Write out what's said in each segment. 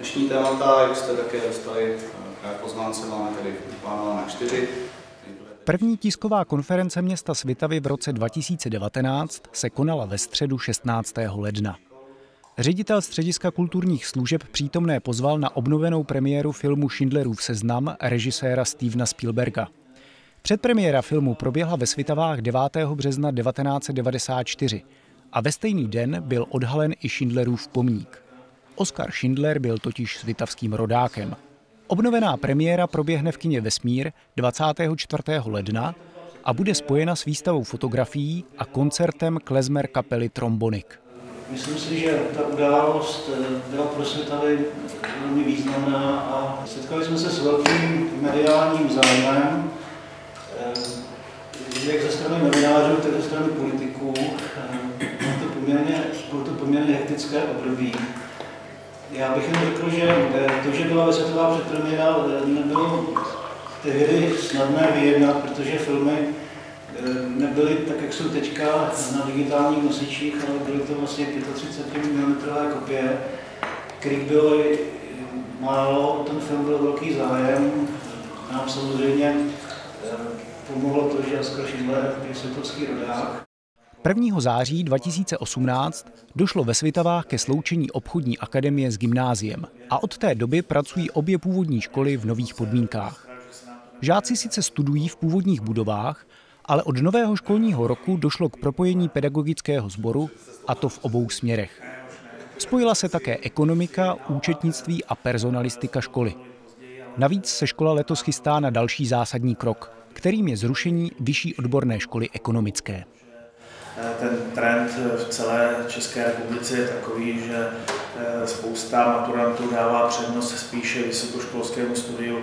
Dnešní témata, jak jste také dostali k pozvánce, máme tedy plánované čtyři. První tisková konference města Svitavy v roce 2019 se konala ve středu 16. ledna. Ředitel Střediska kulturních služeb přítomné pozval na obnovenou premiéru filmu Schindlerův seznam režiséra Stevena Spielberga. Předpremiéra filmu proběhla ve Svitavách 9. března 1994 a ve stejný den byl odhalen i Schindlerův pomník. Oskar Schindler byl totiž svitavským rodákem. Obnovená premiéra proběhne v kině Vesmír 24. ledna a bude spojena s výstavou fotografií a koncertem klezmer kapely Trombonik. Myslím si, že ta událost eh, byla pro Svitavy velmi významná a setkali jsme se s velkým mediálním zájmem, eh, jak ze strany novinářů, tak ze strany politiků. Eh, bylo to poměrně, bylo to poměrně hektické období. Já bych jen řekl, že to, že byla vysvětlová předpremiéra, nebylo tehdy snadné vyjednat, protože filmy nebyly tak, jak jsou teďka na digitálních nosičích, ale byly to vlastně 35 mm kopie, kterých bylo málo, ten film byl velký zájem. Nám samozřejmě pomohlo to, že Oskar Schindler je světovský rodák. 1. září 2018 došlo ve Svitavách ke sloučení obchodní akademie s gymnáziem a od té doby pracují obě původní školy v nových podmínkách. Žáci sice studují v původních budovách, ale od nového školního roku došlo k propojení pedagogického sboru, a to v obou směrech. Spojila se také ekonomika, účetnictví a personalistika školy. Navíc se škola letos chystá na další zásadní krok, kterým je zrušení vyšší odborné školy ekonomické. Ten trend v celé České republice je takový, že eh, spousta maturantů dává přednost spíše vysokoškolskému studiu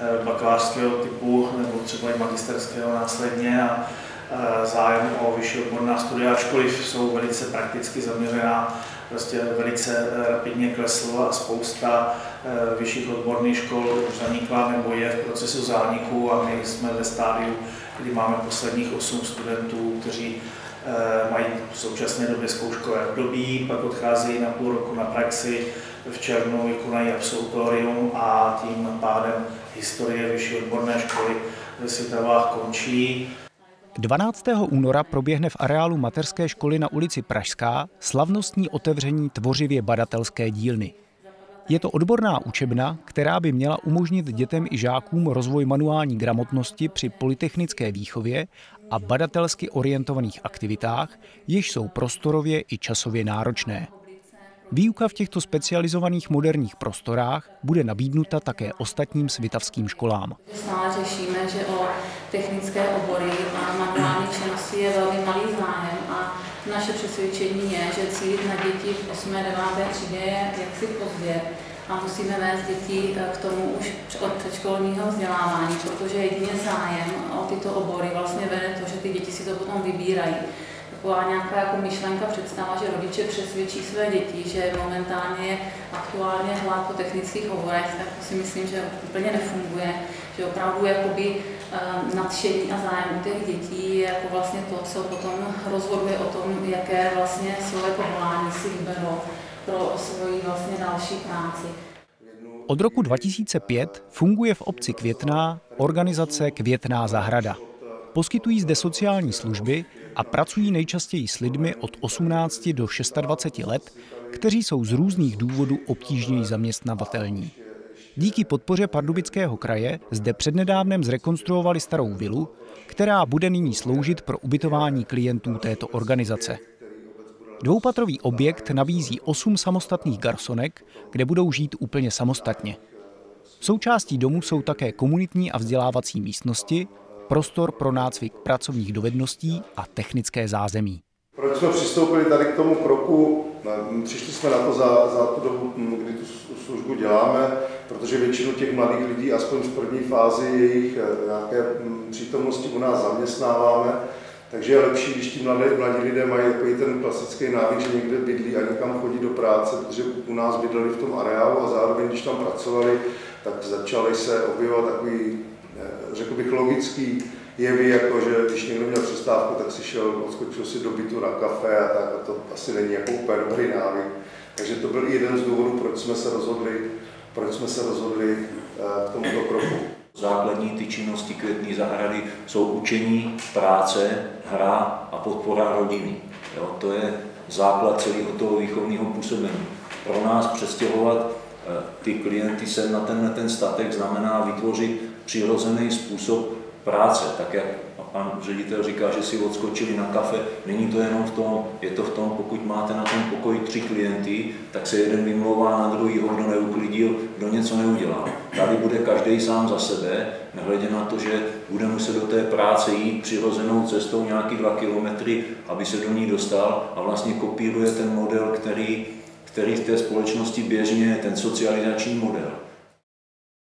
eh, bakalářského typu nebo třeba i magisterského následně a zájem o vyšší odborná studia, ačkoliv jsou velice prakticky zaměřená, prostě velice eh, rapidně kleslo a spousta vyšších odborných škol už zanikla nebo je v procesu zániku a my jsme ve stádiu, kdy máme posledních 8 studentů, kteří Eh, mají v současné době zkouškové období, pak odcházejí na půl roku na praxi, v červnu vykonají absolutorium a tím pádem historie vyšší odborné školy ve Světavách končí. 12. února proběhne v areálu mateřské školy na ulici Pražská slavnostní otevření tvořivě badatelské dílny. Je to odborná učebna, která by měla umožnit dětem i žákům rozvoj manuální gramotnosti při polytechnické výchově a badatelsky orientovaných aktivitách, jež jsou prostorově i časově náročné. Výuka v těchto specializovaných moderních prostorách bude nabídnuta také ostatním svitavským školám. Stále řešíme, že o technické obory a manuální činnosti je velmi malý zájem a naše přesvědčení je, že cílit na děti v 8. 9. třídě je jaksi pozdě a musíme vést děti eh, k tomu už od předškolního vzdělávání, protože jedině zájem o tyto obory vlastně vede to, že ty děti si to potom vybírají. Taková nějaká jako myšlenka, představa, že rodiče přesvědčí své děti, že momentálně je aktuálně hlad po technických oborech, tak to si myslím, že úplně nefunguje, že opravdu jakoby eh, nadšení a zájem u těch dětí je jako vlastně to, co potom rozhoduje o tom, jaké vlastně svoje povolání si vyberou pro svoji vlastně další práci. Od roku 2005 funguje v obci Květná organizace Květná zahrada. Poskytují zde sociální služby a pracují nejčastěji s lidmi od 18 do 26 let, kteří jsou z různých důvodů obtížněji zaměstnavatelní. Díky podpoře Pardubického kraje zde přednedávnem zrekonstruovali starou vilu, která bude nyní sloužit pro ubytování klientů této organizace. Dvoupatrový objekt nabízí osm samostatných garsonek, kde budou žít úplně samostatně. Součástí domu jsou také komunitní a vzdělávací místnosti, prostor pro nácvik pracovních dovedností a technické zázemí. Proč jsme přistoupili tady k tomu kroku? Přišli jsme na to za, za tu dobu, kdy tu službu děláme, protože většinu těch mladých lidí, aspoň v první fázi jejich eh, nějaké přítomnosti u nás zaměstnáváme takže je lepší, když ti mladé, mladí lidé mají takový ten klasický návyk, že někde bydlí a někam chodí do práce, protože u nás bydleli v tom areálu a zároveň, když tam pracovali, tak začaly se objevovat takový, eh, řekl bych, logický jevy, jako že když někdo měl přestávku, tak si šel, odskočil si do bytu na kafe a tak, a to asi není jako úplně dobrý návyk. Takže to byl jeden z důvodů, proč jsme se rozhodli, proč jsme se rozhodli k tomuto kroku. Základní ty činnosti květní zahrady jsou učení, práce, hra a podpora rodiny. Jo, to je základ celého toho výchovného působení. Pro nás přestěhovat eh, ty klienty sem na ten, ten statek znamená vytvořit přirozený způsob práce, tak jak pan ředitel říká, že si odskočili na kafe, není to jenom v tom, je to v tom, pokud máte na tom pokoji tři klienty, tak se jeden vymlouvá na druhýho, kdo neuklidil, kdo něco neudělal. Tady bude každý sám za sebe, nehledě na to, že bude muset do té práce jít přirozenou cestou nějaký dva kilometry, aby se do ní dostal a vlastně kopíruje ten model, který, který v té společnosti běžně je ten socializační model.